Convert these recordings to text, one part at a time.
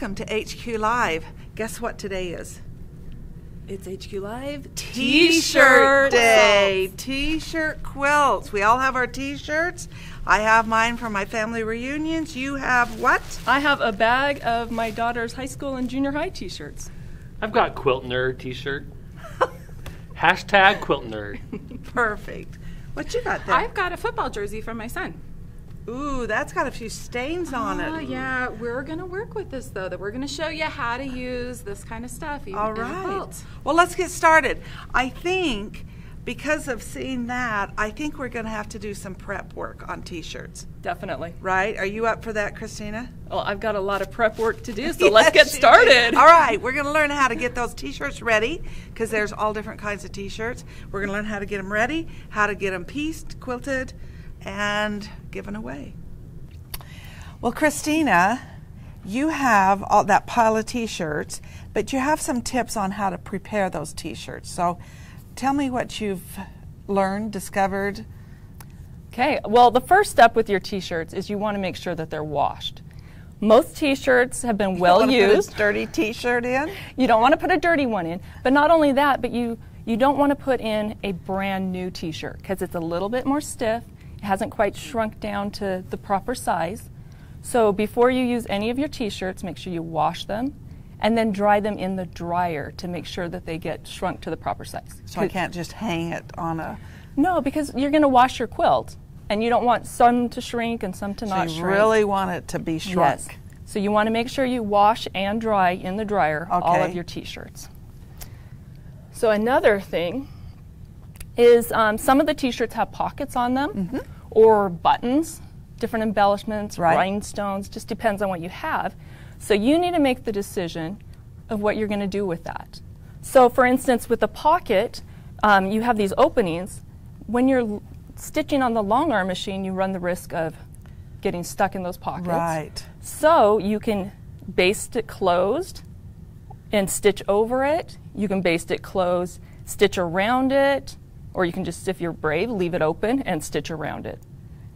Welcome to HQ Live. Guess what today is? It's HQ Live T-shirt day. T-shirt quilts. We all have our T-shirts. I have mine for my family reunions. You have what? I have a bag of my daughter's high school and junior high T-shirts. I've got quilt nerd T-shirt. Hashtag quilt nerd. Perfect. What you got there? I've got a football jersey from my son. Ooh, that's got a few stains on Oh, it. Ah, yeah, we're gonna work with this though. That we're gonna show you how to use this kind of stuff. even All quilt. Well, let's get started. I think because of seeing that, I think we're going to have to do some prep work on T-shirts. Definitely. Right? Are you up for that, Christina? Well, I've got a lot of prep work to do, so let's get started. All right, we're going to learn how to get those t-shirts ready because there's all different kinds of t-shirts. We're going to learn how to get them ready, how to get them pieced, quilted, and given away. Well, Christina, you have all that pile of t-shirts, but you have some tips on how to prepare those t-shirts. So, tell me what you've learned, discovered. Okay, well, the first step with your T-shirts is you want to make sure that they're washed. Most T-shirts have been well Wanna put a used. dirty t-shirt in. You don't want to put a dirty one in, but not only that, but you you don't want to put in a brand new T-shirt because it's a little bit more stiff. It hasn't quite shrunk down to the proper size. So before you use any of your T-shirts, make sure you wash them and then dry them in the dryer to make sure that they get shrunk to the proper size. So I can't just hang it on a. No, because you're going to wash your quilt, and you don't want some to shrink and some to So not you shrink. You really want it to be shrunk. Yes. So you want to make sure you wash and dry in the dryer all of your T-shirts. So another thing is um, some of the T-shirts have pockets on them or buttons, different embellishments, Mm-hmm. Right. rhinestones. Just depends on what you have. So you need to make the decision of what you're going to do with that. So, for instance, with the pocket, um, you have these openings. When you're l- stitching on the long arm machine, you run the risk of getting stuck in those pockets. Right. So you can baste it closed and stitch over it. You can baste it closed, stitch around it, or you can just, if you're brave, leave it open and stitch around it.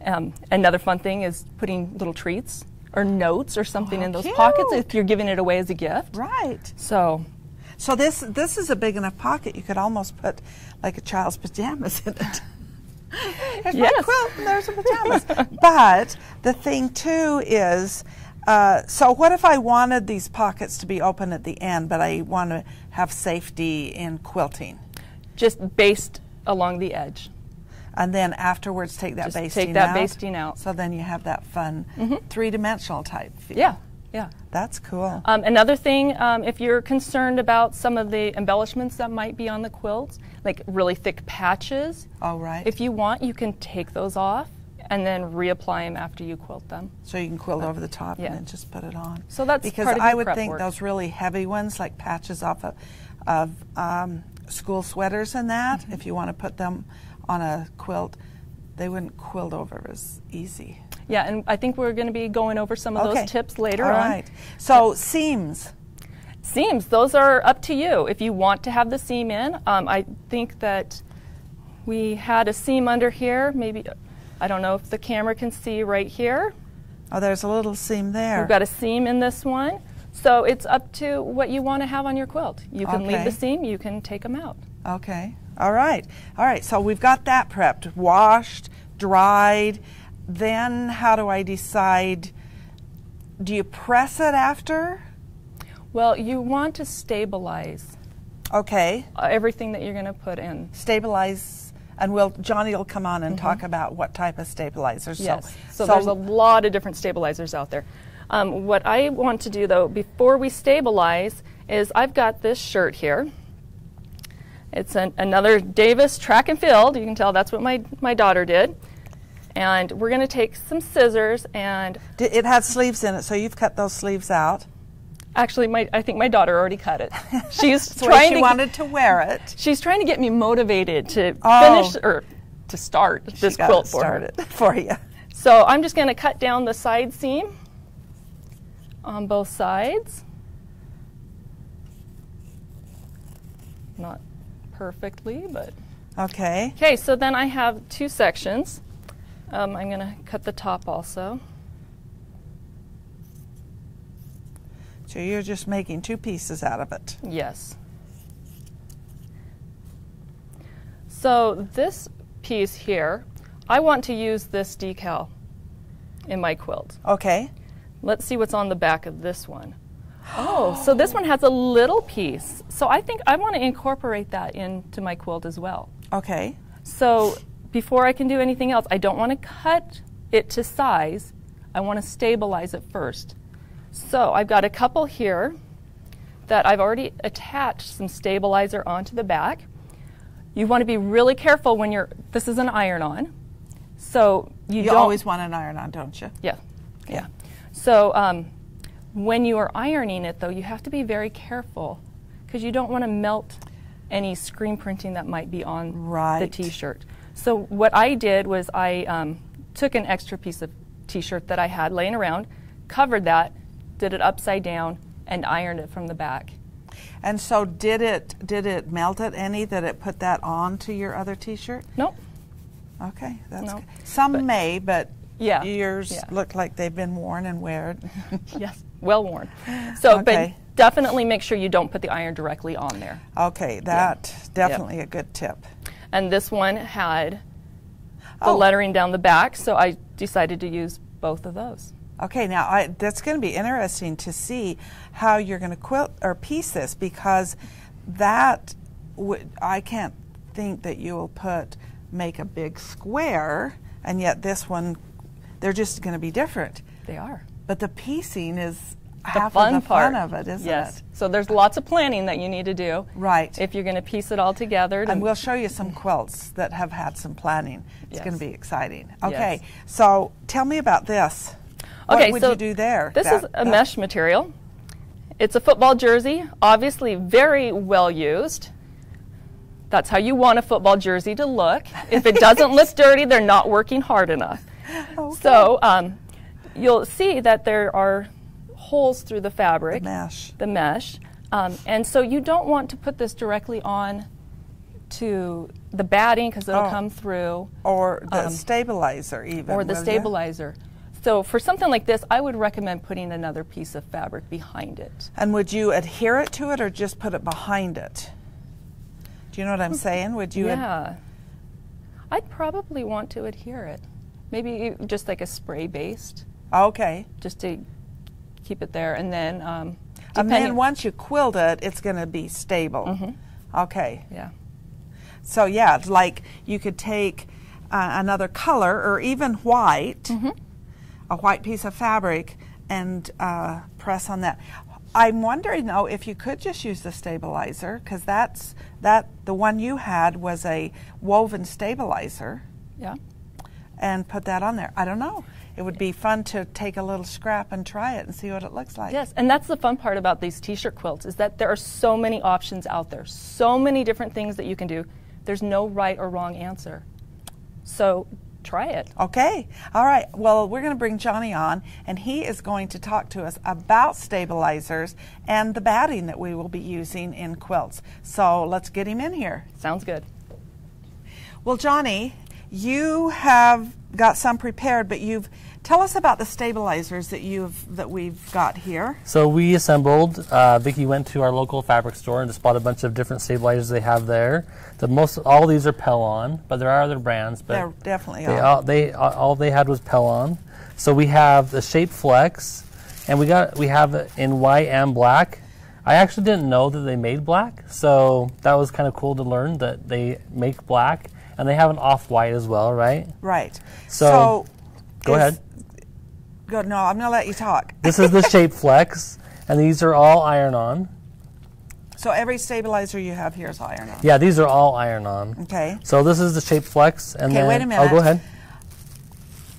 Um, another fun thing is putting little treats or notes or something Oh, in those pockets if you're giving it away as a gift. Right. So, So this this is a big enough pocket. You could almost put like a child's pajamas in it. There's my Yes. quilt and there's the pajamas. but the thing too is, uh, so what if I wanted these pockets to be open at the end, but I want to have safety in quilting, just baste along the edge. and then afterwards take that Just basting take that out? basting out. So then you have that fun three-dimensional type feel. Yeah, yeah. That's cool. Um, another thing, um, if you're concerned about some of the embellishments that might be on the quilts, like really thick patches, All right. if you want, you can take those off and then reapply them after you quilt them. So you can quilt over the top yeah. and then just put it on. So that's because I would think work. those really heavy ones, like patches off of, of um, school sweaters and that, Mm-hmm. if you want to put them on a quilt, they wouldn't quilt over as easy. Yeah, and I think we're going to be going over some of okay. those tips later All on. right. So seams. Seams, those are up to you. If you want to have the seam in, um, I think that we had a seam under here. Maybe, I don't know if the camera can see right here. Oh, there's a little seam there. We've got a seam in this one. So it's up to what you want to have on your quilt. You can leave the seam, you can take them out. Okay. All right. All right. So we've got that prepped, washed, dried. Then how do I decide? Do you press it after? Well, you want to stabilize Okay. everything that you're going to put in. Stabilize, and we'll Johnny will come on and mm-hmm. talk about what type of stabilizers. Yes. So, So, there's a lot of different stabilizers out there. Um, what I want to do though, before we stabilize, is I've got this shirt here. It's an, another Davis track and field. You can tell that's what my, my daughter did. And we're going to take some scissors and it had sleeves in it, so you've cut those sleeves out. actually, my, I think my daughter already cut it. She's That's the way trying she to wanted to wear it. she's trying to get me motivated to Oh. finish or to start this quilt for for you. So I'm just going to cut down the side seam. On both sides. Not perfectly, but Okay. okay. So then I have two sections. Um, I'm going to cut the top also. So you're just making two pieces out of it. Yes. So this piece here, I want to use this decal in my quilt. Okay. Let's see what's on the back of this one. Oh, so this one has a little piece. So I think I want to incorporate that into my quilt as well. Okay. So before I can do anything else, I don't want to cut it to size. I want to stabilize it first. So I've got a couple here that I've already attached some stabilizer onto the back. You want to be really careful when you're, this is an iron on. So you, You don't, always want an iron on, don't you? yeah, yeah. So um, when you are ironing it, though, you have to be very careful because you don't want to melt any screen printing that might be on the T-shirt. So what I did was I um, took an extra piece of T-shirt that I had laying around, covered that, did it upside down, and ironed it from the back. And so did it did it melt it any that it put that on to your other t-shirt? Nope. Okay, that's No, good. Some but- may, but Yeah, yours yeah. look like they've been worn and weared. Yes, well worn. So, Okay. but definitely make sure you don't put the iron directly on there. okay, that definitely a good tip. And this one had the Oh. lettering down the back, so I decided to use both of those. Okay, now I, that's going to be interesting to see how you're going to quilt or piece this because that would I can't think that you will put make a big square and yet this one they're just going to be different. They are. But the piecing is The half fun of the part. fun of it, isn't yes. it? So there's lots of planning that you need to do. Right. If you're going to piece it all together. To, and we'll show you some quilts that have had some planning. It's going to be exciting. Okay, Yes. so tell me about this. okay, what would so you do there? This That- is a that- mesh material. It's a football jersey, obviously very well used. That's how you want a football jersey to look. If it doesn't look dirty, they're not working hard enough. Okay. So um, you'll see that there are holes through the fabric, mesh. the mesh, um, and so you don't want to put this directly on to the batting because it'll Oh. come through, or the um, stabilizer even or the stabilizer. So for something like this, I would recommend putting another piece of fabric behind it. And would you adhere it to it or just put it behind it? Do you know what I'm saying? Would you? yeah, I'd probably want to adhere it. Maybe just like a spray baste, okay. just to keep it there, and then um, And then once you quilt it, it's going to be stable. Mm-hmm. Okay. yeah. So yeah, it's like you could take uh, another color or even white, Mm-hmm. a white piece of fabric, and uh, press on that. I'm wondering though if you could just use the stabilizer because that's that the one you had was a woven stabilizer Yeah. And put that on there. I don't know. It would be fun to take a little scrap and try it and see what it looks like. Yes, and that's the fun part about these t-shirt quilts is that there are so many options out there, so many different things that you can do. There's no right or wrong answer. So try it. Okay. All right. Well, we're going to bring Johnny on, and he is going to talk to us about stabilizers and the batting that we will be using in quilts. So let's get him in here. Sounds good. Well, Johnny, you have got some prepared, but you've tell us about the stabilizers that you've that we've got here. So we assembled. Uh, Vicky went to our local fabric store and just bought a bunch of different stabilizers they have there. The most, all these are Pellon, but there are other brands. But There definitely they are. all, they all they had was Pellon. So we have the Shape Flex, and we got we have it in white and black. I actually didn't know that they made black, so that was kind of cool to learn that they make black, and they have an off white as well, right? Right. So- Go is- ahead. Go. No, I'm going to let you talk. This is the Shape Flex, and these are all iron on. So every stabilizer you have here is iron on. Yeah, these are all iron on. Okay. So this is the Shape Flex, and Okay, then wait a minute. oh, go ahead.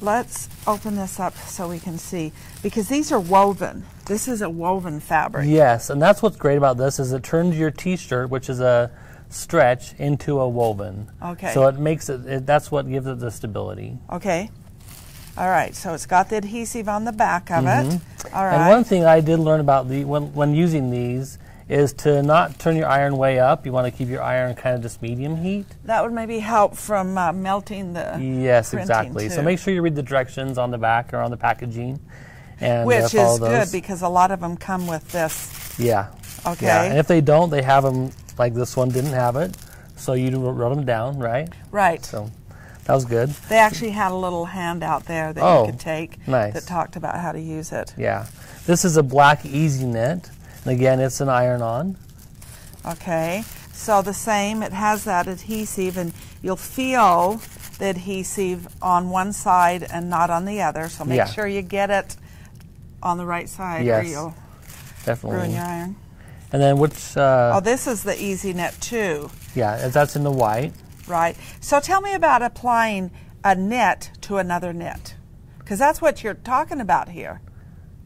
Let's open this up so we can see because these are woven. This is a woven fabric. Yes, and that's what's great about this is it turns your T-shirt, which is a stretch, into a woven. Okay. So it makes it, it. That's what gives it the stability. Okay. All right. So it's got the adhesive on the back of it. All right. And one thing I did learn about the when when using these is to not turn your iron way up. You want to keep your iron kind of just medium heat. That would maybe help from uh, melting the Yes, exactly. So make sure you read the directions on the back or on the packaging, and uh, which follow is good because a lot of them come with this. yeah. Okay. Yeah, and if they don't, they have them like this one didn't have it, so you wrote them down, right? Right. So that was good. They actually had a little handout there that Oh, you could take nice. that talked about how to use it. Yeah, this is a black Easy Knit, and again, it's an iron-on. Okay. So the same, it has that adhesive, and you'll feel the adhesive on one side and not on the other. So make Yeah. sure you get it on the right side, Yes, or you'll ruin your iron. And then which? Uh, Oh, this is the Easy Knit too, yeah, that's in the white. right? So tell me about applying a knit to another knit, because that's what you're talking about here.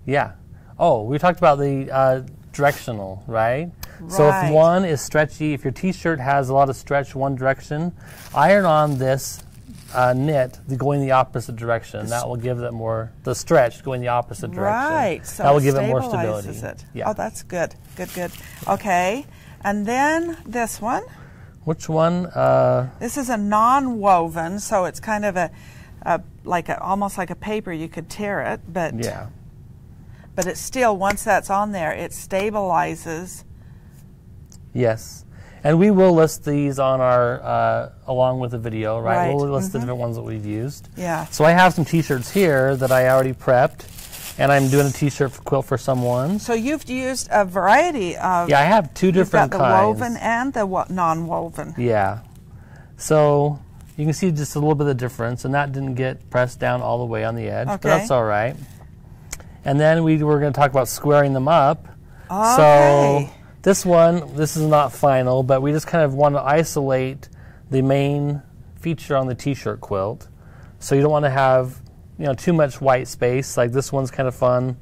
Yeah. Oh, we talked about the uh, directional, right? right? So if one is stretchy, if your T-shirt has a lot of stretch one direction, iron on this uh, knit to going the opposite direction. That will give it more the stretch going the opposite direction. Right. So that will it give it more stabilizes stability. It. Yeah. Oh, that's good. Good, good. Okay. And then this one. Which one? Uh, This is a non-woven, so it's kind of a, a like a, almost like a paper. You could tear it, but yeah. but it's still once that's on there, it stabilizes. Yes. And we will list these on our uh, along with the video, right? Right. We'll list the different ones that we've used. Yeah. So I have some T-shirts here that I already prepped, and I'm doing a T-shirt quilt for someone. So you've used a variety of. Yeah, I have two You've got different the woven and the wo- non-woven. Yeah. So you can see just a little bit of difference, and that didn't get pressed down all the way on the edge, okay. but that's all right. And then we were going to talk about squaring them up. Okay. So this one, this is not final, but we just kind of want to isolate the main feature on the T-shirt quilt. So you don't want to have, you know, too much white space. Like this one's kind of fun,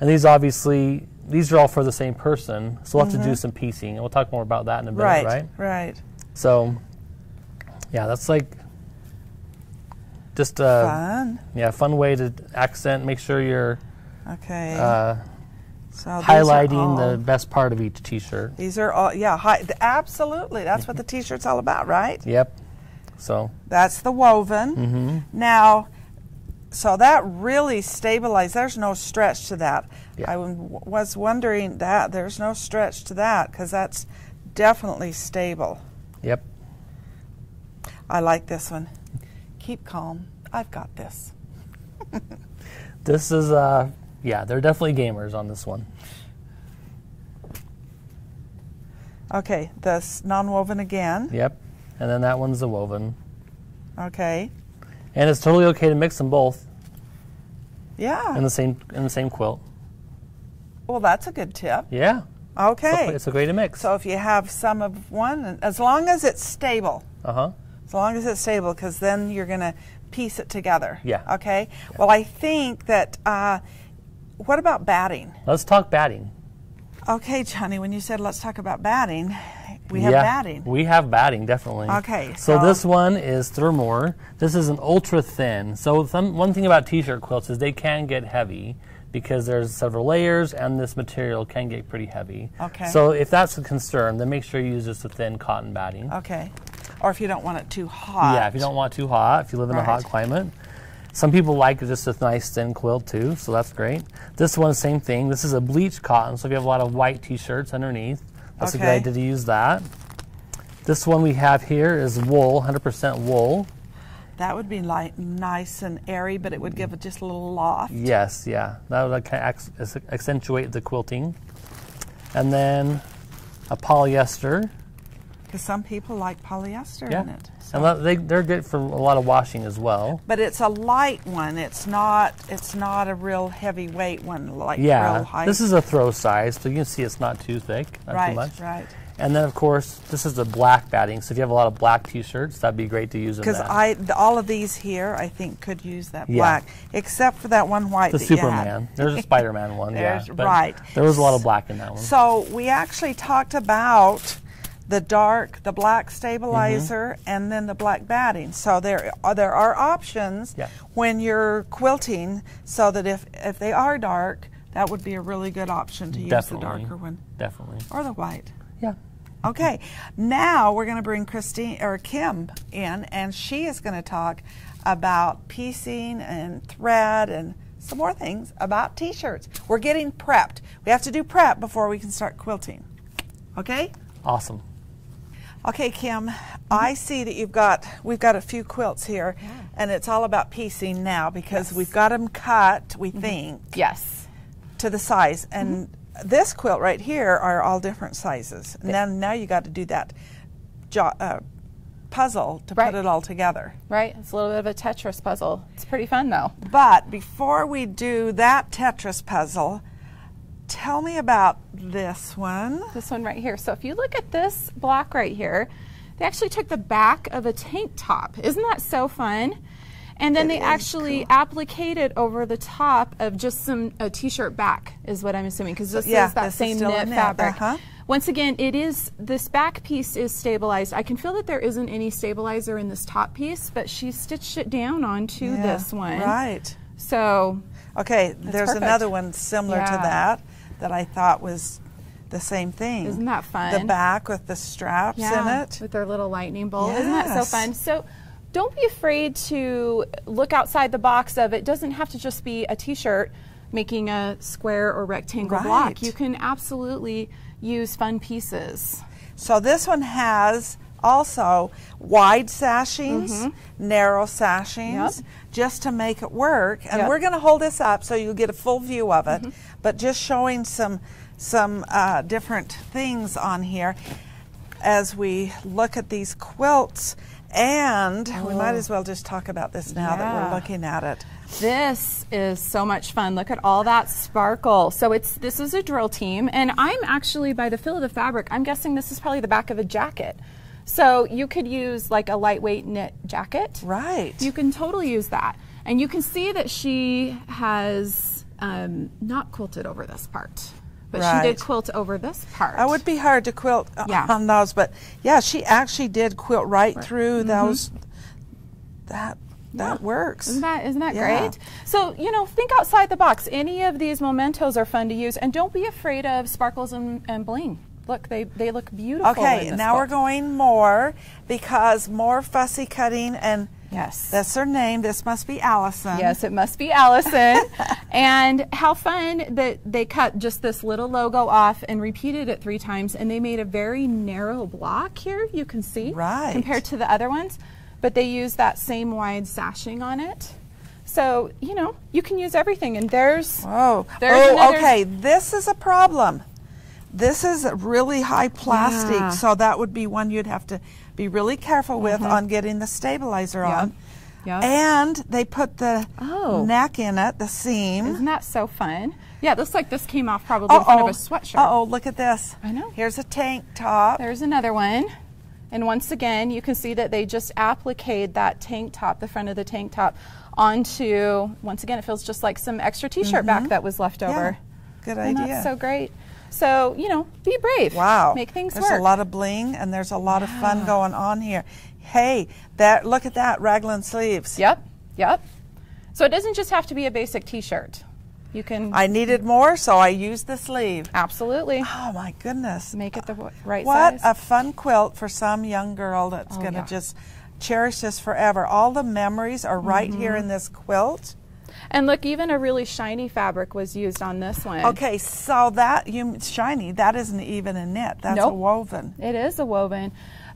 and these obviously these are all for the same person. So we'll have to do some piecing, and we'll talk more about that in a bit, Right. right? Right. So, yeah, that's like just a Fun. yeah fun way to accent. Make sure you're Okay. uh, so highlighting the best part of each T-shirt. These are all. Yeah. Hi, absolutely. That's what the T-shirt's all about, right? Yep. So That's the woven. Mm-hmm. Now, so that really stabilized. There's no stretch to that. Yeah. I w- was wondering that there's no stretch to that because that's definitely stable. yep. I like this one. Keep calm. I've got this. This is uh yeah they're definitely gamers on this one. Okay, this non-woven again. Yep. And then that one's the woven, Okay. and it's totally okay to mix them both Yeah. in the same in the same quilt. Well, that's a good tip. Yeah. Okay. It's a great mix. So if you have some of one, as long as it's stable, Uh huh. as long as it's stable, because then you're going to piece it together. Yeah. Okay. Well, I think that. Uh, what about batting? Let's talk batting. Okay, Johnny. When you said let's talk about batting, we have yeah, batting. We have batting, definitely. Okay, So, so- this one is Thermore. This is an ultra thin. So some, one thing about t-shirt quilts is they can get heavy because there's several layers and this material can get pretty heavy. Okay. So if that's a concern, then make sure you use just a thin cotton batting. Okay. Or if you don't want it too hot. Yeah, if you don't want too hot, if you live in a hot climate. Some people like just a nice thin quilt too, so that's great. This one, same thing. This is a bleached cotton, so if you have a lot of white t-shirts underneath, that's a good idea to use that. This one we have here is wool, 100% wool. That would be like nice and airy, but it would give it just a little loft. Yes, yeah, that would kind of accentuate the quilting. And then a polyester. Because some people like polyester Yeah, in it. So- and they, they're good for a lot of washing as well. But it's a light one. It's not. It's not a real heavyweight one like real Yeah, high. this is a throw size, so you can see it's not too thick, not right. too much. Right. And then, of course, this is the black batting. So if you have a lot of black T-shirts, that'd be great to use Because. I all of these here, I think could use that Yeah. black, except for that one white. the that. Superman. There's a Spider-Man one. There's- yeah, but right. There was a lot of black in that one. So we actually talked about the dark, the black stabilizer, Mm-hmm. and then the black batting. So there are there are options Yeah. when you're quilting, so that if if they are dark, that would be a really good option to use Definitely. the darker one Definitely. or the white. Yeah. Okay, now we're going to bring Christine or Kim in, and she is going to talk about piecing and thread and some more things about t-shirts. We're getting prepped. We have to do prep before we can start quilting. Okay? Awesome. Okay, Kim, I mm-hmm. see that you've got we've got a few quilts here, and it's all about piecing now because we've got them cut. We mm-hmm. think Yes. to the size, and mm-hmm. this quilt right here are all different sizes. And then now you got to do that jo- uh, puzzle to Right. put it all together. Right. It's a little bit of a Tetris puzzle. It's pretty fun though. But before we do that Tetris puzzle, tell me about this one. This one right here. So if you look at this block right here, they actually took the back of a tank top. Isn't that so fun? And then It they is actually appliqued it over the top of just some a t-shirt back is what I'm assuming because this yeah, is that this same a knit knit, fabric. uh-huh. Once again, it is this back piece is stabilized. I can feel that there isn't any stabilizer in this top piece, but she stitched it down onto Yeah, this one. Right. So Okay, there's perfect. another one similar to that that I thought was the same thing. Isn't that fun? The back with the straps in it. With their little lightning bolt. Isn't that so fun? So don't be afraid to look outside the box of it. doesn't have to just be a t-shirt making a square or rectangle Right. block. You can absolutely use fun pieces. So this one has also wide sashings, mm-hmm. narrow sashings. Yep. Just to make it work. And Yep. we're going to hold this up so you'll get a full view of it, but just showing some some uh, different things on here as we look at these quilts. And we might as well just talk about this now that Oh. We're looking at it. This is so much fun. Look at all that sparkle. So it's this is a drill team, and I'm actually by the feel of the fabric. I'm guessing this is probably the back of a jacket. So you could use like a lightweight knit jacket. Right. You can totally use that. And you can see that she has um, not quilted over this part, but she did quilt over this part. That would be hard to quilt uh, Yeah. on those, but yeah, she actually did quilt right through those. That that works. Isn't that isn't that Yeah. great? So you know, think outside the box. Any of these mementos are fun to use, and don't be afraid of sparkles and, and bling. Look, they they look beautiful. Okay, now we're going more because more fussy cutting and Yes. that's her name. This must be Allison. Yes, it must be Allison. and how fun that they cut just this little logo off and repeated it three times, and they made a very narrow block here. You can see, Right. compared to the other ones, but they used that same wide sashing on it. So you know you can use everything, and there's Oh, There's oh, another- okay. This is a problem. This is a really high plastic, Yeah. so that would be one you'd have to be really careful with on getting the stabilizer Mm-hmm. On. Yeah. And they put the Oh. neck in it, the seam. Isn't that so fun? Yeah, it looks like this came off probably in front of a sweatshirt. Uh oh, look at this. I know. Here's a tank top. There's another one. And once again, you can see that they just appliqued that tank top, the front of the tank top, onto, once again, it feels just like some extra t shirt back that was left over. Yeah. Good And idea. that's so great. So, you know, be brave. Wow. Make things there's work. a lot of bling and there's a lot of fun going on here. Hey, that look at that raglan sleeves. Yep, yep. So it doesn't just have to be a basic t shirt. You can I needed more, so I used the sleeve. absolutely Oh my goodness. make it the right What size. a fun quilt for some young girl that's Oh, going to yeah. just cherish this forever. All the memories are right Mm-hmm. here in this quilt. And look, even a really shiny fabric was used on this one. Okay, so that you shiny, that isn't even a knit. That's a woven. It is a woven.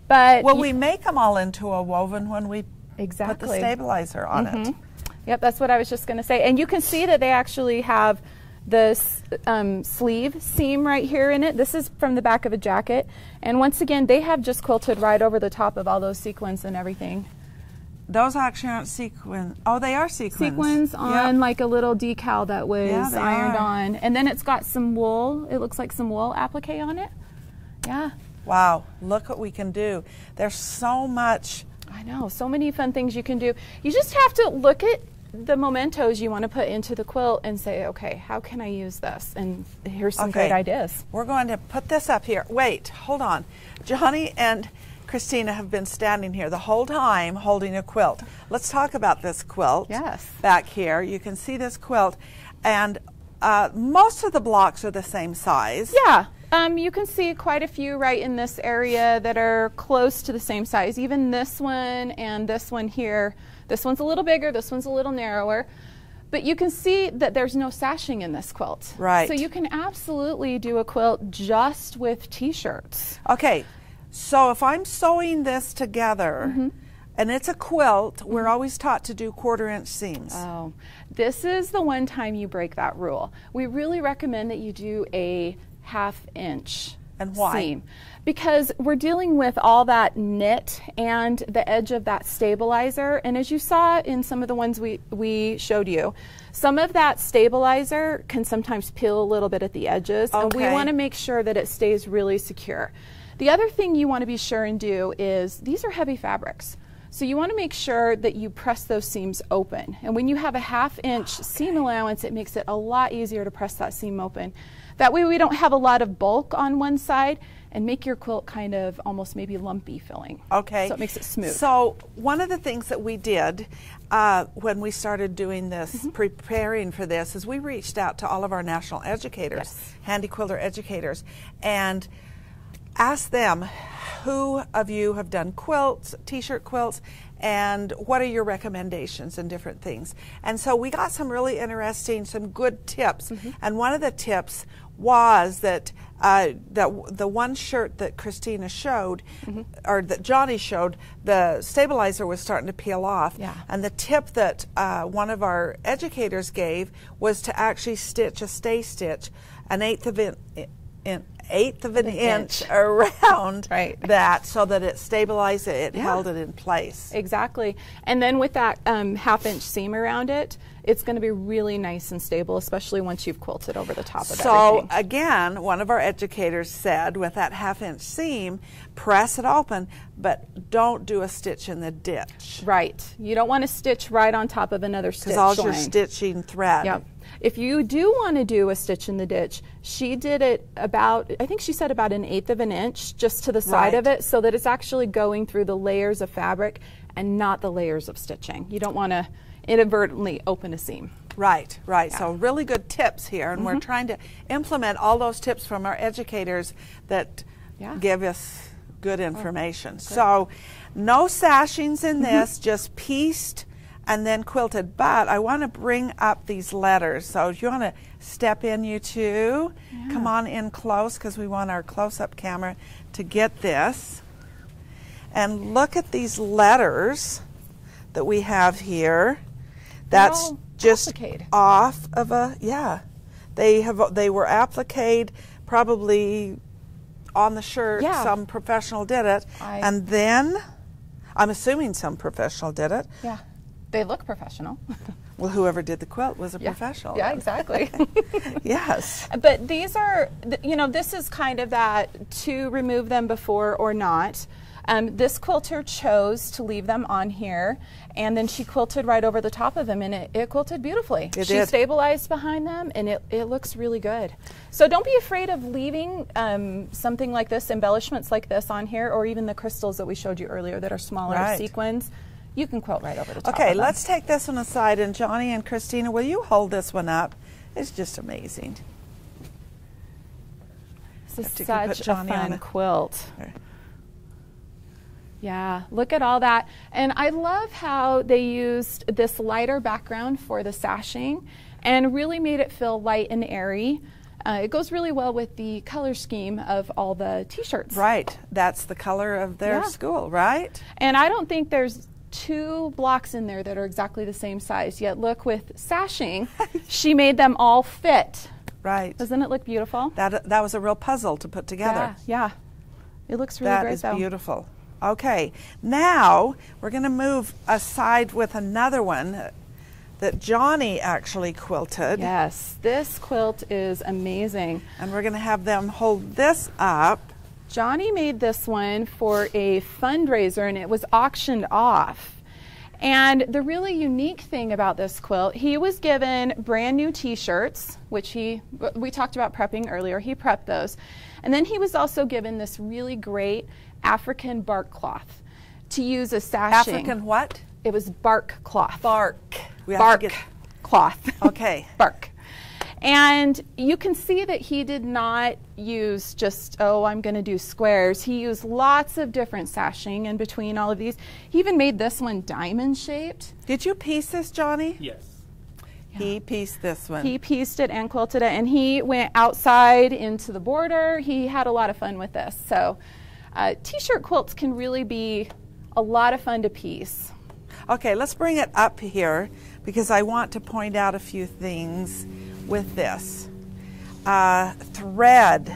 But Well, we make them all into a woven when we put the Exactly. Mm-hmm. stabilizer on it. Yep, that's what I was just going to say. And you can see that they actually have this um, sleeve seam right here in it. This is from the back of a jacket. And once again, they have just quilted right over the top of all those sequins and everything. Those actually aren't sequin. Oh, they are sequins. Sequins Yep. on like a little decal that was Yeah, ironed are. on. And then it's got some wool. It looks like some wool applique on it. Yeah, Wow, look what we can do. There's so much. I know. So many fun things you can do. You just have to look at the mementos you want to put into the quilt and say, okay, how can I use this? And here's some Okay. great ideas. We're going to put this up here. Wait, hold on. Johnny and Christina have been standing here the whole time holding a quilt. Let's talk about this quilt. Yes. Back here, you can see this quilt, and uh, most of the blocks are the same size. Yeah. Um, you can see quite a few right in this area that are close to the same size. Even this one and this one here. This one's a little bigger, this one's a little narrower. But you can see that there's no sashing in this quilt. Right. So you can absolutely do a quilt just with t-shirts. Okay, so if I'm sewing this together Mm-hmm. and it's a quilt, we're always taught to do quarter inch seams. Oh, this is the one time you break that rule. We really recommend that you do a half inch And why? seam because we're dealing with all that knit and the edge of that stabilizer. And as you saw in some of the ones we, we showed you, some of that stabilizer can sometimes peel a little bit at the edges. And we want to make sure that it stays really secure. The other thing you want to be sure and do is these are heavy fabrics. So you want to make sure that you press those seams open. And when you have a half inch seam allowance, it makes it a lot easier to press that seam open. That way we don't have a lot of bulk on one side and make your quilt kind of almost maybe lumpy filling. Okay. So it makes it smooth. So one of the things that we did uh, when we started doing this, Mm-hmm. preparing for this, is we reached out to all of our national educators, Yes. Handi Quilter educators, and asked them who of you have done quilts, t-shirt quilts, and what are your recommendations and different things. And so we got some really interesting, some good tips. Mm-hmm. And one of the tips was that uh, that the one shirt that Christina showed, Mm-hmm. or that Johnny showed, the stabilizer was starting to peel off. Yeah. And the tip that uh, one of our educators gave was to actually stitch a stay stitch, an eighth of an, an eighth of an, An inch, inch. around Right. that, so that it stabilized it, it Yeah. held it in place. Exactly. And then with that um, half inch seam around it, it's going to be really nice and stable, especially once you've quilted over the top of So everything. again, one of our educators said, with that half inch seam, press it open, but don't do a stitch in the ditch Right. You don't want to stitch right on top of another stitch because all line. your stitching thread. Yep. If you do want to do a stitch in the ditch, she did it about, I think she said about an eighth of an inch just to the side of it so that it's actually going through the layers of fabric and not the layers of stitching. You don't want to inadvertently open a seam. Right, right. So really good tips here, and Mm-hmm. we're trying to implement all those tips from our educators that Yeah. Oh, give us good information. so no sashings Mm-hmm. in this, just pieced and then quilted. But I want to bring up these letters. So if you want to step in, you two, come on in close because we want our close-up camera to get this. And look at these letters that we have here. That's just appliqued. off of a yeah. They have they were appliqued probably on the shirt. Yeah. Some professional did it, I- and then I'm assuming some professional did it. Yeah. They look professional. Well, whoever did the quilt was a Yeah. professional. Yeah, exactly. yes. But these are, you know, this is kind of that to remove them before or not. Um, this quilter chose to leave them on here, and then she quilted right over the top of them, and it, it quilted beautifully. It she did. stabilized behind them, and it, it looks really good. So don't be afraid of leaving um, something like this, embellishments like this on here, or even the crystals that we showed you earlier that are smaller Right. sequins. You can quilt right over the top. Okay, of them. let's take this one aside, and Johnny and Christina, will you hold this one up? It's just amazing. This is you put such a Johnny on fun it. quilt. There. Yeah, look at all that. And I love how they used this lighter background for the sashing and really made it feel light and airy. Uh, it goes really well with the color scheme of all the t-shirts. Right, that's the color of their Yeah. school, right? And I don't think there's two blocks in there that are exactly the same size. Yet look with sashing, she made them all fit. Right. Doesn't it look beautiful? That that was a real puzzle to put together. Yeah, yeah. It looks really That great is though. beautiful. Okay, now we're going to move aside with another one that Johnny actually quilted, Yes, this quilt is amazing. and we're going to have them hold this up. Johnny made this one for a fundraiser and it was auctioned off. And the really unique thing about this quilt, he was given brand new t-shirts, which he we talked about prepping earlier. He prepped those. And then he was also given this really great African bark cloth to use as sashing. African what? It was bark cloth. Bark. We bark cloth. Okay. bark. And you can see that he did not use just, oh, I'm going to do squares. He used lots of different sashing in between all of these. He even made this one diamond shaped. Did you piece this, Johnny? Yes. He pieced this one. He pieced it and quilted it, and he went outside into the border. He had a lot of fun with this. So, uh, t shirt quilts can really be a lot of fun to piece. Okay, let's bring it up here because I want to point out a few things with this. Uh, thread.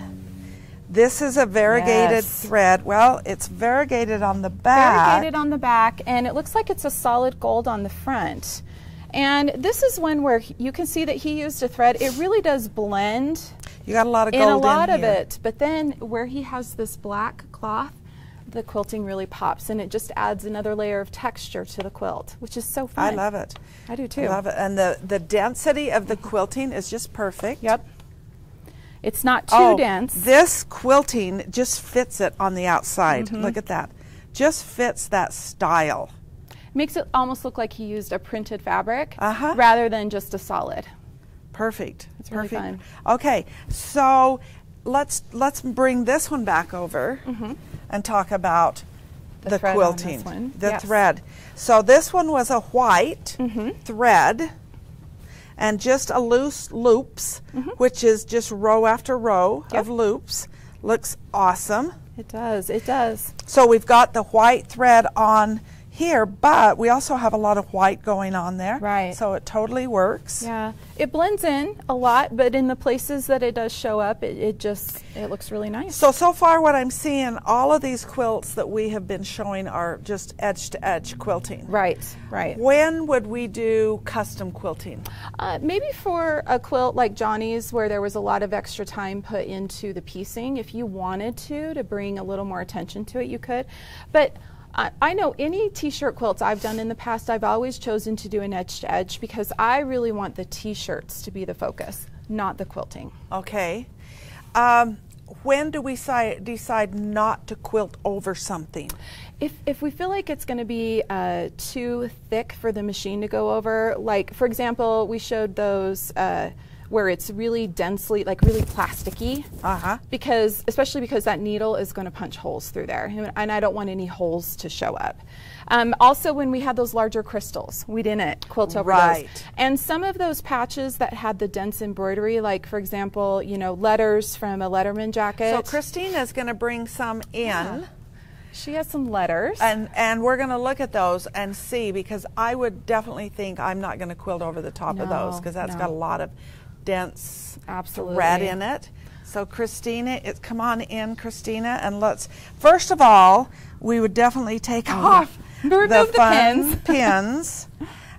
This is a variegated Yes. thread. Well, it's variegated on the back. variegated on the back, and it looks like it's a solid gold on the front. And this is one where you can see that he used a thread. It really does blend You got a lot of gold in a lot in of it, but then where he has this black cloth, the quilting really pops, and it just adds another layer of texture to the quilt, which is so fun. I love it. I do too. I love it. And the, the density of the quilting is just perfect. Yep. It's not too oh, dense. This quilting just fits it on the outside. Mm-hmm. Look at that. Just fits that style. Makes it almost look like he used a printed fabric Uh-huh. rather than just a solid. Perfect. It's really Perfect. fun. Okay, so let's let's bring this one back over and talk about. The the, quilting. The Yes. thread. So this one was a white Mm-hmm. thread and just a loose loops, which is just row after row. Yep. of loops. Looks awesome. It does. It does. So we've got the white thread on here, but we also have a lot of white going on there. Right. So it totally works. Yeah, it blends in a lot, but in the places that it does show up, it, it just it looks really nice. So, so far what I'm seeing, all of these quilts that we have been showing are just edge to edge quilting. right, right. When would we do custom quilting? Uh, maybe for a quilt like Johnny's, where there was a lot of extra time put into the piecing, if you wanted to, to bring a little more attention to it, you could. But I I know any t-shirt quilts I've done in the past, I've always chosen to do an edge to edge because I really want the t-shirts to be the focus, not the quilting. Okay. Um, when do we si- decide not to quilt over something? If, if we feel like it's going to be uh, too thick for the machine to go over, like for example, we showed those uh, where it's really densely, like really plasticky, Uh huh. because especially because that needle is going to punch holes through there, and- I don't want any holes to show up. Um, also, when we had those larger crystals, we didn't quilt over Right. those. And some of those patches that had the dense embroidery, like for example, you know, letters from a Letterman jacket. So Christina is going to bring some in. she has some letters. And, and we're going to look at those and see because I would definitely think I'm not going to quilt over the top of those because that's no. got a lot of dense Absolutely. thread in it. So Christina, it's come on in, Christina, and let's first of all, we would definitely take off Remove the the pins. pins,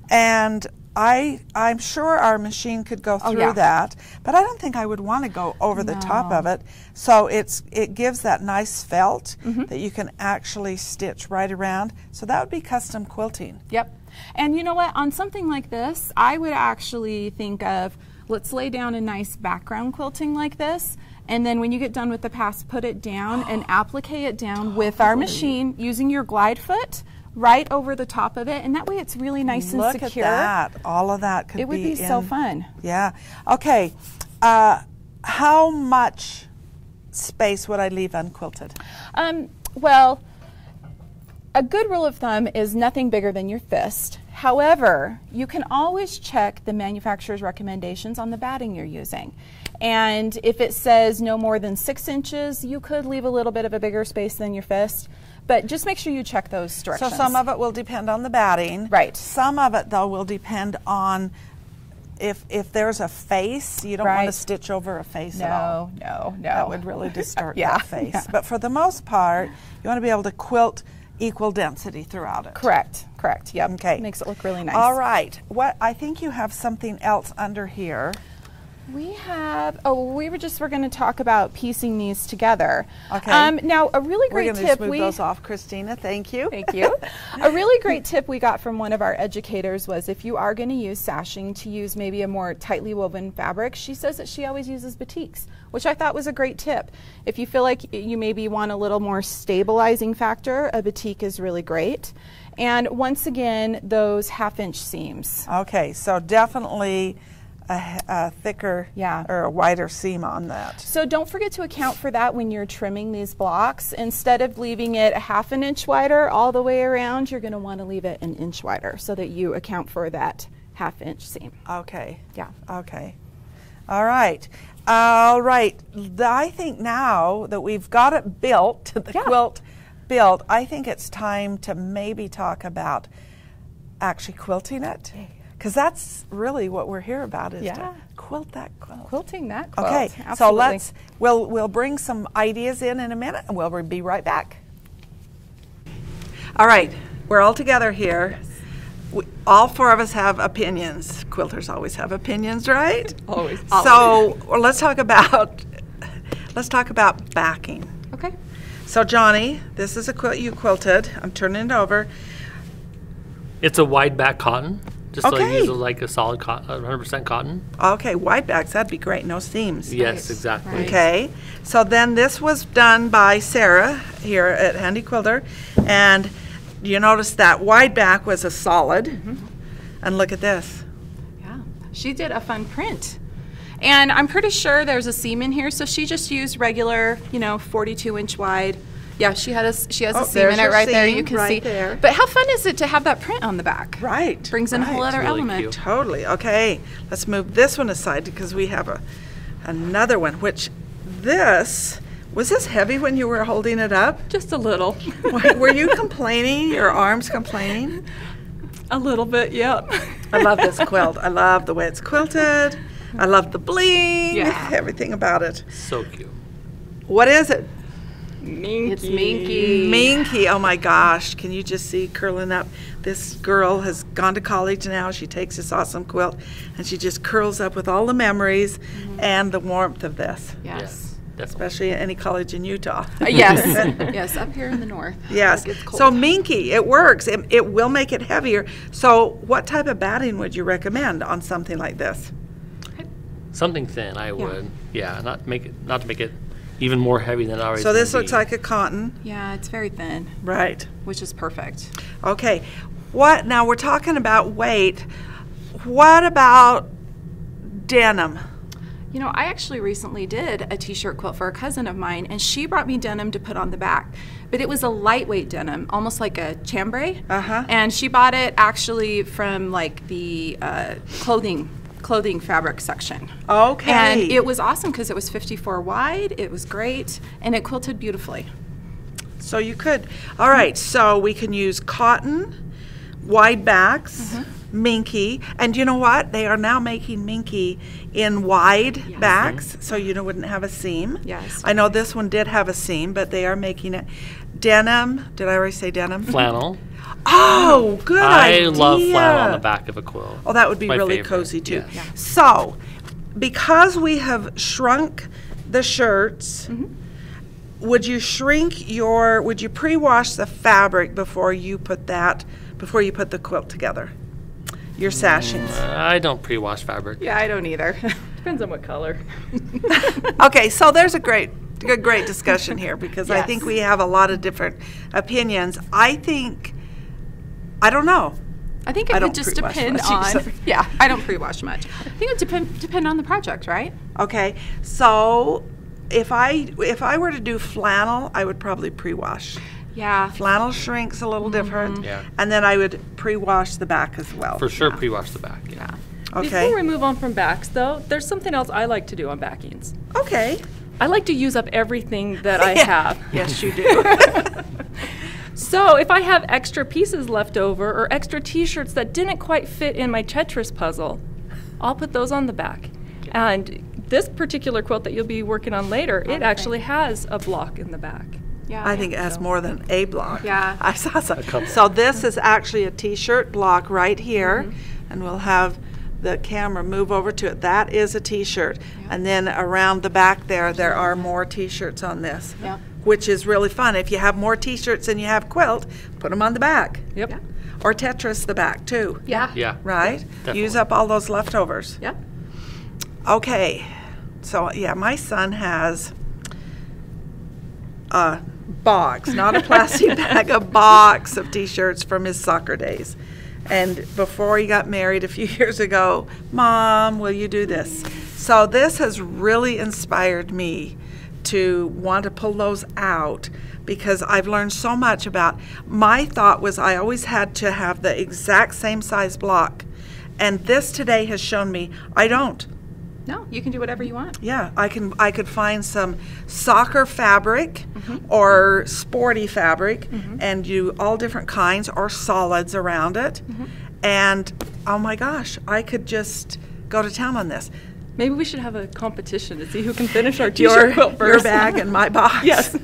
and I I'm sure our machine could go through Oh, yeah. that, but I don't think I would want to go over the top of it. So it's it gives that nice felt Mm-hmm. that you can actually stitch right around. So that would be custom quilting. Yep. And you know what? On something like this, I would actually think of let's lay down a nice background quilting like this. And then when you get done with the pass, put it down and applique it down with our machine using your glide foot right over the top of it. And that way it's really nice and Look secure. at that! All of that could be It would be, in, so fun. Yeah. Okay. Uh, how much space would I leave unquilted? Um, well, a good rule of thumb is nothing bigger than your fist. However, you can always check the manufacturer's recommendations on the batting you're using. And if it says no more than six inches, you could leave a little bit of a bigger space than your fist. But just make sure you check those So some of it will depend on the batting. Right. Some of it though will depend on if if there's a face, you don't want to stitch over a face at all. no, no, no. That would really distort Yeah, that face. yeah. But for the most part, you want to be able to quilt equal density throughout it. Correct, correct. Yep. Okay. Makes it look really nice. All right. What I think you have something else under here. We have. Oh, we were just we're going to talk about piecing these together. Okay. Um, now, a really great We're great going to tip just move we those off, Christina. Thank you. Thank you. a really great tip we got from one of our educators was if you are going to use sashing, to use maybe a more tightly woven fabric. She says that she always uses batiks, which I thought was a great tip. If you feel like you maybe want a little more stabilizing factor, a batik is really great. And once again, those half inch seams. Okay, so definitely a, a thicker Yeah. or a wider seam on that. So don't forget to account for that when you're trimming these blocks. Instead of leaving it a half an inch wider all the way around, you're going to want to leave it an inch wider so that you account for that half inch seam. Okay. Yeah. Okay. All right. All right. I think now that we've got it built, the Yeah. quilt built, I think it's time to maybe talk about actually quilting it. Because that's really what we're here about is Yeah. to quilt that quilt. Quilting that quilt. Okay, so let's we'll we'll bring some ideas in in a minute, and we'll be right back. All right, we're all together here. We, all four of us have opinions. Quilters always have opinions, right? Always. So well, let's talk about let's talk about backing. Okay. So Johnny, this is a quilt you quilted. I'm turning it over. It's a wide back cotton. Just so Okay. I use it like a solid cotton, 100% cotton. Okay, wide backs. That'd be great. No seams. Yes, exactly. Right. Okay, so then this was done by Sarah here at Handi Quilter, and you notice that wide back was a solid, mm-hmm. and look at this. Yeah, she did a fun print. And I'm pretty sure there's a seam in here, so she just used regular, you know, 42 inch wide. Yeah, she had a s- she has Oh, a seam in it right there. You can right see. there. But how fun is it to have that print on the back? Right. Brings in a whole other Really element. cute. Totally. Okay, let's move this one aside because we have a another one. Which this was this heavy when you were holding it up? Just a little. Were- were you complaining? Your arms complaining? a little bit, yep. I love this quilt. I love the way it's quilted. I love the bling. Yeah. Everything about it. So cute. What is it? It's minky. Minky, oh my gosh, can you just see curling up? This girl has gone to college now. She takes this awesome quilt and she just curls up with all the memories and the warmth of this, Yes. Definitely. especially at any college in Utah. Uh, yes. yes, up here in the north. Yes. It gets cold. So minky, it works. It, it will make it heavier. So, what type of batting would you recommend on something like this? Something thin, I would. Yeah, not make it, not to make it even more heavy than it already. So, this looks be. like a cotton. yeah, it's very thin, Right. which is perfect. Okay. What now we're talking about weight. What about denim? You know, I actually recently did a t-shirt quilt for a cousin of mine, and she brought me denim to put on the back. But it was a lightweight denim, almost like a chambray. Uh-huh. And she bought it actually from like the uh, clothing clothing fabric section. Okay. And it was awesome because it was 54 wide. It was great, and it quilted beautifully. So you could. All right. So we can use cotton, wide backs, Mm-hmm. minky, and you know what? They are now making minky in wide backs, so you know, wouldn't have a seam. Yes. I know this one did have a seam, but they are making it denim. Did I already say denim? flannel. Oh, good I idea. love flannel on the back of a quilt. Oh, that would be My really favorite, cozy too. yeah. So, because we have shrunk the shirts, Mm-hmm. would you shrink your? Would you pre-wash the fabric before you put that? Before you put the quilt together? Your sashings. Uh, I don't pre-wash fabric. Yeah, I don't either. Depends on what color. Okay, so there's a great, a great discussion here because I think we have a lot of different opinions. I think, I don't know. I think it I would just depend much on. Yeah, I don't pre-wash much. I think it would depend depend on the project, right? Okay, so if I if I were to do flannel, I would probably pre-wash. Yeah. Flannel shrinks a little different, mm-hmm. Yeah. and then I would pre-wash the back as well. For sure, pre-wash the back. Yeah. Okay. Before we move on from backs, though, there's something else I like to do on backings. Okay. I like to use up everything that I have. Yes, you do. So if I have extra pieces left over or extra t-shirts that didn't quite fit in my Tetris puzzle, I'll put those on the back. And this particular quilt that you'll be working on later, it actually has a block in the back. Yeah. I think it has more than a block. Yeah. I saw some. So this is actually a T-shirt block right here, Mm-hmm. and we'll have the camera move over to it. That is a T-shirt, and then around the back there, there are more T-shirts on this. Yep. Which is really fun. If you have more T-shirts than you have quilt, put them on the back. Yep. Yeah. Or Tetris the back too. Yeah. Yeah. Right? Definitely. Use up all those leftovers. Yep. Okay. So, yeah, my son has a box, not a plastic bag, a box of t shirts from his soccer days. And before he got married a few years ago, Mom, will you do this? So this has really inspired me to want to pull those out because I've learned so much about my thought was I always had to have the exact same size block. And this today has shown me I don't. No, you can do whatever you want. Yeah, I can. I could find some soccer fabric mm-hmm. or sporty fabric, mm-hmm. and do all different kinds or solids around it. Mm-hmm. And oh my gosh, I could just go to town on this. Maybe we should have a competition to see who can finish our Your, t-shirt quilt your bag and my box. Yes.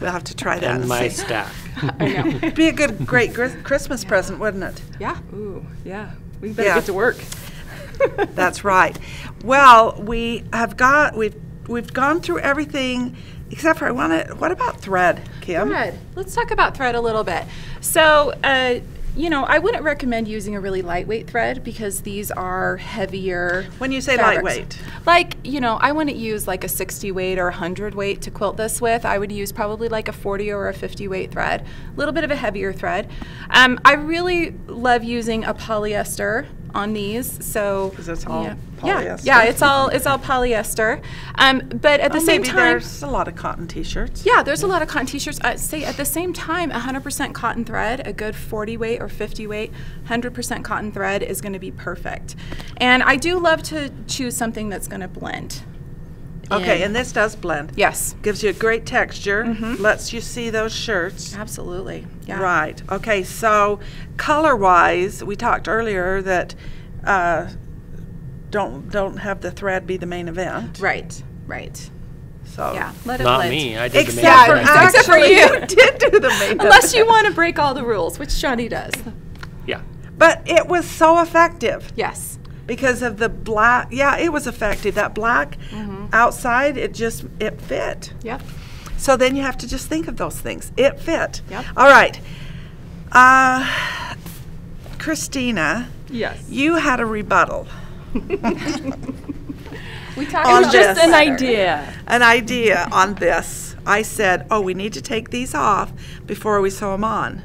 we'll have to try that. And and my see. stack. I know. It'd be a good, great gri- Christmas present, wouldn't it? yeah. Ooh, yeah. We better Yeah. get to work. That's right. Well, we have got we've we've gone through everything except for I want to. What about thread, Kim? Thread. Let's talk about thread a little bit. So, uh, you know, I wouldn't recommend using a really lightweight thread because these are heavier. When you say fabrics. lightweight. Like, you know, I wouldn't use like a 60 weight or 100 weight to quilt this with. I would use probably like a 40 or a 50 weight thread, a little bit of a heavier thread. Um, I really love using a polyester on these. So, it's all yeah, polyester. Yeah, yeah, it's all it's all polyester. Um, but at the Oh, same maybe time, there's a lot of cotton T-shirts. yeah, there's a lot of cotton t-shirts. I say at the same time, 100% cotton thread, a good 40 weight or 50 weight, 100% cotton thread is going to be perfect. And I do love to choose something that's going to blend. Okay, in. and this does blend. yes, Gives you a great texture. Lets you see those shirts. absolutely. Yeah. Right. Okay. So, color-wise, we talked earlier that uh, don't don't have the thread be the main event. Right. Right. So Yeah. Let it Not blend. me. I did the main Except for event. Yeah, except for you. you did do the main Unless you want to break all the rules, which Johnny does. Yeah. But it was so effective Yes. Because of the black. Yeah, it was effective. That black Mm-hmm. outside, it just it fit. Yep. So then you have to just think of those things. It fit. Yep. All right. Uh, Christina, Yes. you had a rebuttal, We talked On about. Just an idea. an idea on this. I said, oh, we need to take these off before we sew them on.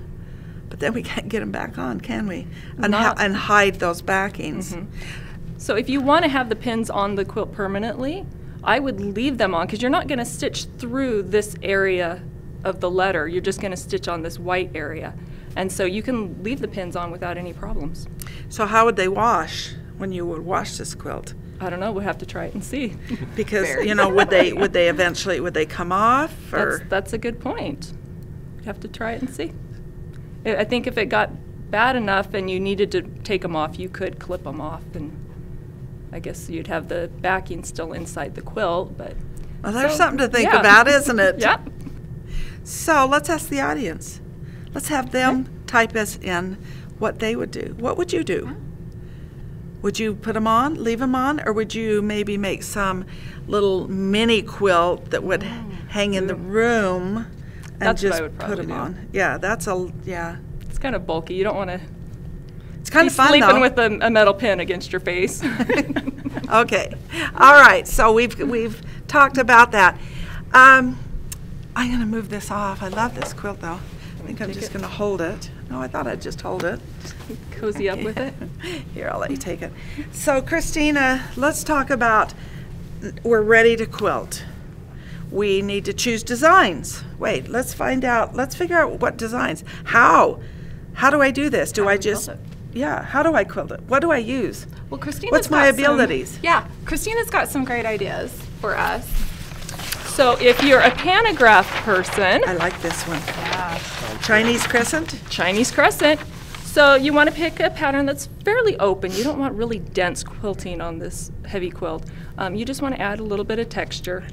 But then we can't get them back on, can we? And, and hide those backings. Mm-hmm. So if you want to have the pins on the quilt permanently, I would leave them on because you're not going to stitch through this area of the letter. You're just going to stitch on this white area. And so you can leave the pins on without any problems. So how would they wash when you would wash this quilt? I don't know, we'll have to try it and see. Because you know, would they would they eventually would they come off or That's, that's a good point. You have to try it and see. I think if it got bad enough and you needed to take them off, you could clip them off and I guess you'd have the backing still inside the quilt, but. well, there's So, something to think yeah. about, isn't it? Yep. So let's ask the audience. Let's have them type us in what they would do. What would you do? Would you put them on, leave them on, or would you maybe make some little mini quilt that would oh, hang in the room. That's what I just would put them do. on? Yeah, that's a yeah. It's kind of bulky. You don't want to It's kind of fun sleeping though. with a, a metal pin against your face. okay, all right. So we've we've talked about that. Um, I'm gonna move this off. I love this quilt though. I think I'm just gonna hold it. No, I thought I'd just hold it. Cozy up with it. Here, I'll let you take it. So, Christina, let's talk about we're ready to quilt. We need to choose designs. Wait, let's find out. Let's figure out what designs. How? How do I do this? Do How I do just? Yeah, how do I quilt it? What do I use? Well, Christina's What's my got some- abilities? yeah, Christina's got some great ideas for us. So if you're a pantograph person, I like this one. Yeah. Chinese crescent? Chinese crescent. So you want to pick a pattern that's fairly open. You don't want really dense quilting on this heavy quilt. Um, you just want to add a little bit of texture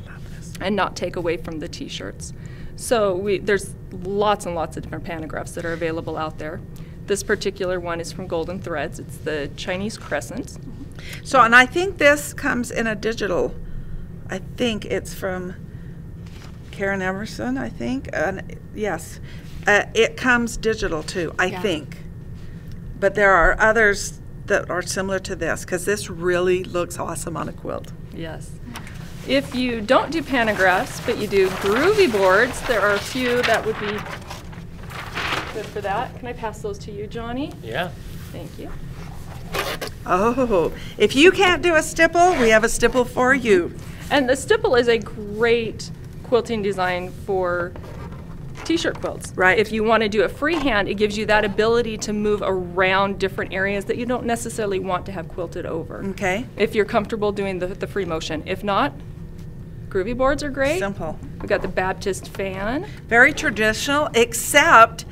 and not take away from the t-shirts. So we, there's lots and lots of different pantographs that are available out there. This particular one is from Golden Threads. It's the Chinese crescent. So, and I think this comes in a digital. I think it's from Keryn Emmerson, I think. And yes, uh, it comes digital too, I Yeah. think. But there are others that are similar to this because this really looks awesome on a quilt. Yes. If you don't do pantographs, but you do groovy boards, there are a few that would be good for that. Can I pass those to you, Johnny? Yeah. Thank you. Oh, if you can't do a stipple, we have a stipple for you. And the stipple is a great quilting design for t-shirt quilts. Right. If you want to do it freehand, it gives you that ability to move around different areas that you don't necessarily want to have quilted over. Okay. If you're comfortable doing the, the free motion. If not, groovy boards are great. Simple. We've got the Baptist fan. Very traditional, except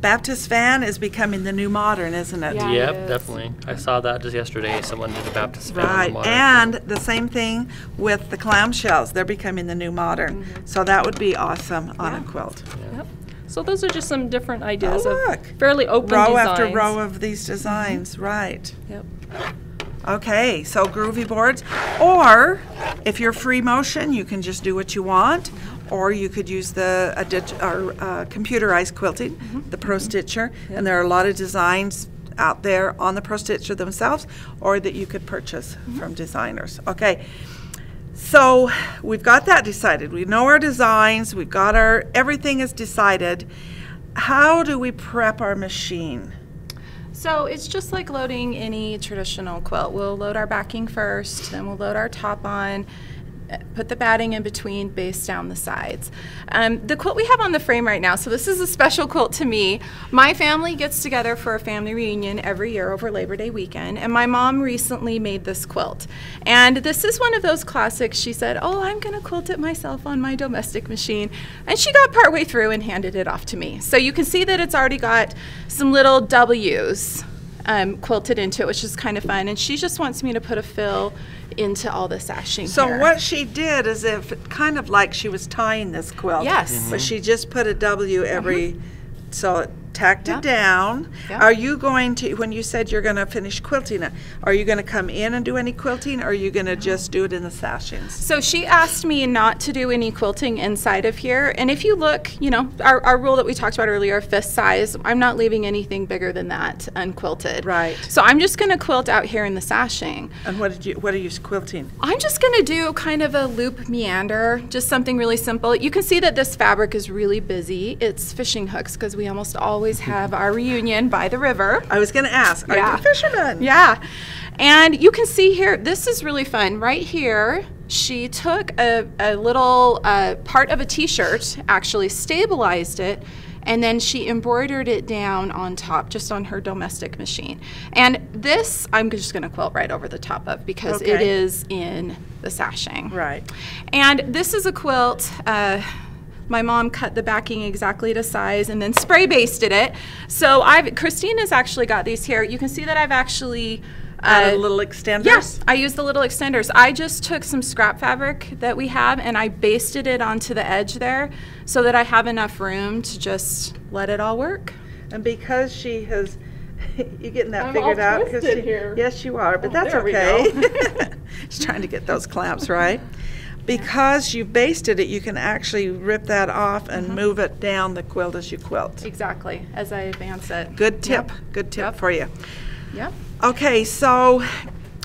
Baptist fan is becoming the new modern, isn't it? Yeah. Yep, it is. definitely. I saw that just yesterday. Someone did a Baptist fan on the Right, and the same thing with the clamshells. They're becoming the new modern. Mm-hmm. So that would be awesome on a quilt. Yep. So those are just some different oh, ideas Oh, of fairly open Row designs. after row of these mm-hmm. designs, right. Yep. Okay, so groovy boards. Or if you're free motion, you can just do what you want. Or you could use the a dig, or, uh, computerized quilting, the Pro Stitcher. And there are a lot of designs out there on the Pro Stitcher themselves, or that you could purchase from designers. Okay, so we've got that decided. We know our designs. We've got our everything is decided. How do we prep our machine? So it's just like loading any traditional quilt. We'll load our backing first, then we'll load our top on, put the batting in between, baste down the sides. Um, the quilt we have on the frame right now, so this is a special quilt to me. My family gets together for a family reunion every year over Labor Day weekend, and my mom recently made this quilt. And this is one of those classics. She said, Oh, I'm going to quilt it myself on my domestic machine. And she got partway through and handed it off to me. So you can see that it's already got some little W's um, quilted into it, which is kind of fun. And she just wants me to put a fill into all the sashing. So here. what she did is if kind of like she was tying this quilt. Yes. But she just put a W every so it tacked Yeah. it down. Yeah. Are you going to when you said you're going to finish quilting it, are you going to come in and do any quilting or are you going to just do it in the sashings? So she asked me not to do any quilting inside of here. And if you look, you know, our, our rule that we talked about earlier, fist size, I'm not leaving anything bigger than that unquilted. Right. So I'm just going to quilt out here in the sashing. And what did you what are you quilting? I'm just going to do kind of a loop meander, just something really simple. You can see that this fabric is really busy. It's fishing hooks because we almost always have our reunion by the river. I was going to ask, are Yeah. you fishermen? Yeah. And you can see here, this is really fun. Right here, she took a, a little uh, part of a t shirt, actually stabilized it, and then she embroidered it down on top, just on her domestic machine. And this, I'm just going to quilt right over the top of because it Okay. is in the sashing. Right. And this is a quilt. Uh, my mom cut the backing exactly to size and then spray basted it. So I've Christina's actually got these here. You can see that I've actually Added uh, little extenders? Yes, I used the little extenders. I just took some scrap fabric that we have and I basted it onto the edge there so that I have enough room to just let it all work. And because she has, you getting that I'm figured all out? 'Cause twisted she- here. Yes, you are, but Oh, that's there we okay. She's trying to get those clamps right. Because you've basted it, you can actually rip that off and Mm-hmm. move it down the quilt as you quilt. Exactly, as I advance it. Good tip, Yep. good tip Yep. for you. Yep. Okay, so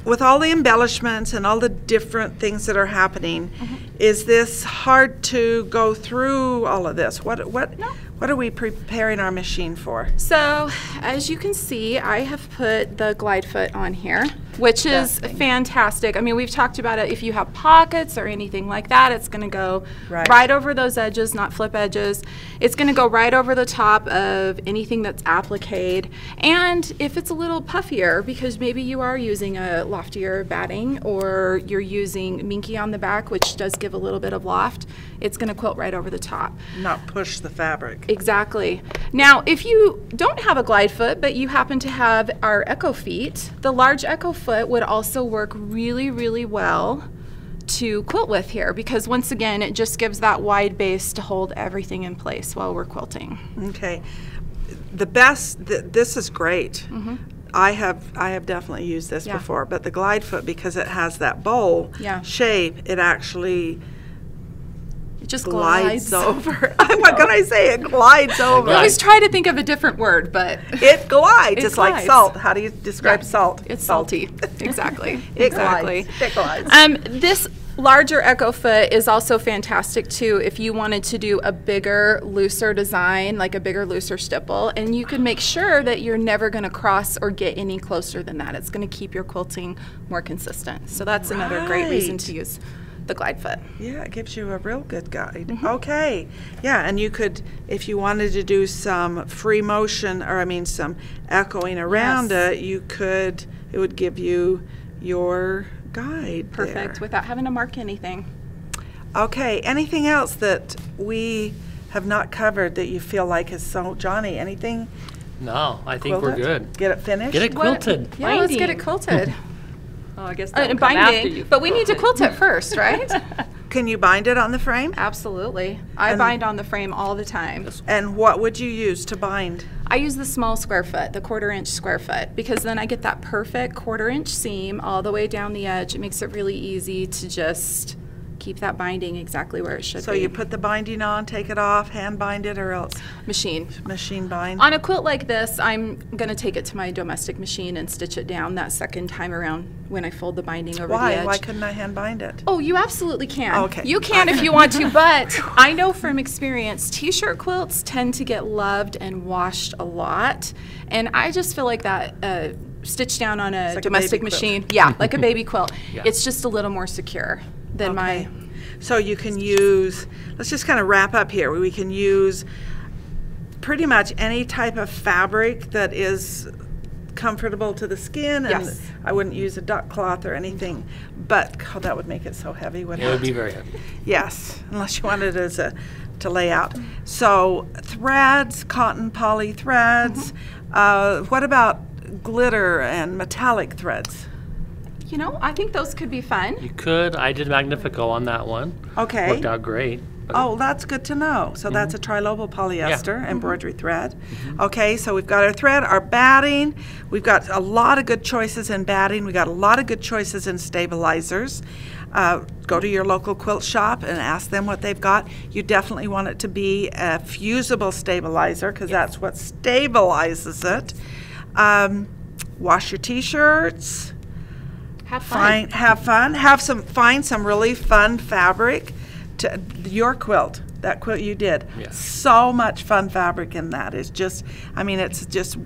with all the embellishments and all the different things that are happening, Mm-hmm. is this hard to go through all of this? What what what are we preparing our machine for? So, as you can see, I have put the glide foot on here, which is fantastic. I mean, we've talked about it. If you have pockets or anything like that, it's going to go Right. right. over those edges, not flip edges. It's going to go right over the top of anything that's appliqued. And if it's a little puffier, because maybe you are using a loftier batting or you're using minky on the back, which does give a little bit of loft, it's going to quilt right over the top. Not push the fabric. Exactly. Now, if you don't have a glide foot, but you happen to have our Echo Feet, the large Echo Foot would also work really, really well to quilt with here because once again, it just gives that wide base to hold everything in place while we're quilting. Okay. The best, th- this is great. Mm-hmm. I have, I have definitely used this. Yeah. before, but the glide foot, because it has that bowl Yeah. shape, it actually It just glides glides. over. what can I say? It glides over. I over. always try to think of a different word, but It glides. It it's like salt. How do you describe Yeah. salt? it's salty. exactly. It exactly. glides. It glides. Um, this Larger Echo foot is also fantastic too if you wanted to do a bigger, looser design, like a bigger, looser stipple, and you can make sure that you're never going to cross or get any closer than that. It's going to keep your quilting more consistent. So that's another great reason to use the glide foot. Yeah, it gives you a real good guide. Mm-hmm. Okay. Yeah, and you could, if you wanted to do some free motion, or I mean some echoing around Yes. it, you could, it would give you your guide. Perfect there. without having to mark anything. Okay, anything else that we have not covered that you feel like is so, Johnny, anything? No, I think we're good. Get it finished? Get it quilted. Yeah, let's get it Binding. quilted. Oh, I guess Uh, that will and come after binding, you. but we need to quilt it first, right? Can you bind it on the frame? Absolutely. I And- bind on the frame all the time. And what would you use to bind? I use the small square foot, the quarter inch square foot, because then I get that perfect quarter inch seam all the way down the edge. It makes it really easy to just keep that binding exactly where it should So be. So you put the binding on, take it off, hand bind it, or else machine. machine bind? On a quilt like this, I'm going to take it to my domestic machine and stitch it down that second time around when I fold the binding over the Why? edge. Why couldn't I hand bind it? Oh, you absolutely can. Okay. You can if you want to, but I know from experience, t-shirt quilts tend to get loved and washed a lot, and I just feel like that uh, stitched down on a like a domestic baby quilt. machine, yeah, like a baby quilt. Yeah. It's just a little more secure than my. So you can use, let's just kind of wrap up here. We can use pretty much any type of fabric that is comfortable to the skin. And Yes. I wouldn't use a duck cloth or anything, but God, that would make it so heavy, wouldn't It would be very heavy. Yes, unless you wanted it as a, to lay out. So threads, cotton poly threads. Mm-hmm. Uh, what about glitter and metallic threads? You know, I think those could be fun. You could. I did Magnifico on that one. Okay. Worked out great. Oh, that's good to know. So that's a trilobal polyester Mm-hmm. embroidery thread. Okay, so we've got our thread, our batting. We've got a lot of good choices in batting. We've got a lot of good choices in stabilizers. Uh, go to your local quilt shop and ask them what they've got. You definitely want it to be a fusible stabilizer because that's what stabilizes it. Um, wash your t-shirts Have fun. find have fun have some find some really fun fabric to your quilt that quilt you did Yeah. so much fun fabric in that it's just i mean it's just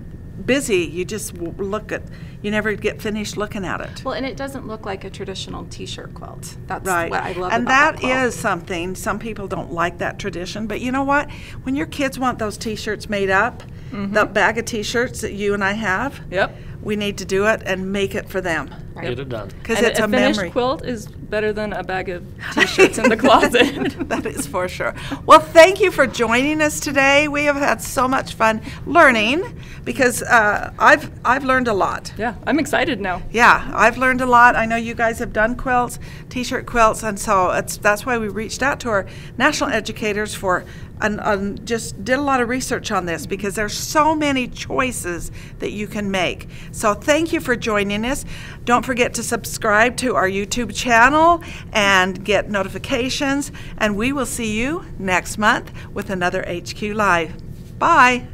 busy you just look at you never get finished looking at it Well, and it doesn't look like a traditional t-shirt quilt. That's Right. what I love and about that quilt. is something some people don't like that tradition, but you know what? When your kids want those t-shirts made up, Mm-hmm. that bag of t-shirts that you and I have, Yep. We need to do it and make it for them Get it done. because it's a, a, finished memory. quilt is better than a bag of t-shirts in the closet. that is for sure. Well, thank you for joining us today. We have had so much fun learning because uh, I've I've learned a lot. yeah, I'm excited now. Yeah, I've learned a lot. I know you guys have done quilts, t-shirt quilts, and so it's that's why we reached out to our national educators for and, and just did a lot of research on this because there's so many choices that you can make. So thank you for joining us. Don't forget to subscribe to our YouTube channel and get notifications. And we will see you next month with another HQ Live. Bye.